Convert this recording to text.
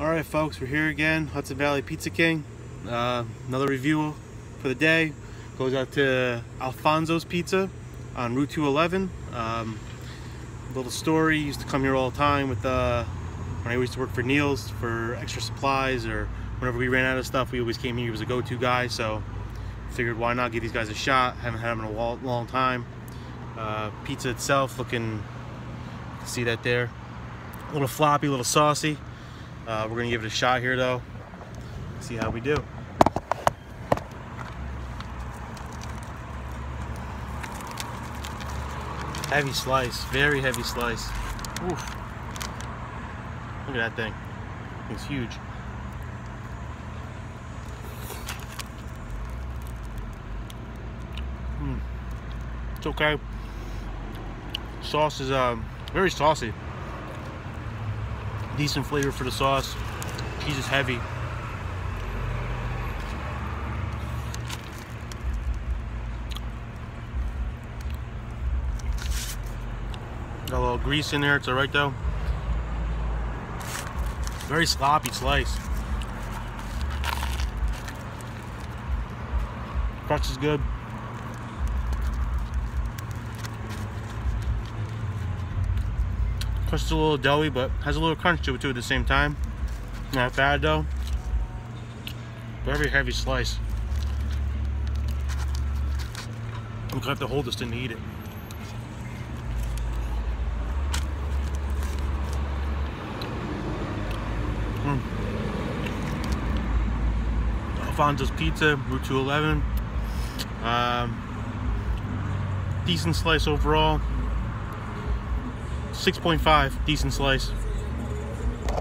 Alright folks, we're here again, Hudson Valley Pizza King. Uh, another review for the day. Goes out to Alfonso's Pizza on Route 211. Um, little story, used to come here all the time with uh, when I used to work for Neil's for extra supplies or whenever we ran out of stuff, we always came here. He was a go-to guy, so figured why not give these guys a shot. Haven't had them in a long time. Uh, pizza itself looking, see that there, a little floppy, a little saucy. Uh, we're gonna give it a shot here though. See how we do. Heavy slice, very heavy slice. Oof. Look at that thing. It's huge. Mm. It's okay. Sauce is um, very saucy decent flavor for the sauce. Cheese is heavy. Got a little grease in there, it's alright though. Very sloppy slice. Crust is good. Is a little doughy, but has a little crunch to it too at the same time. Not bad though. Very heavy slice. I'm gonna have to hold this to eat it. Mm. Alfonso's Pizza, Route 211. Um, decent slice overall. 6.5, decent slice.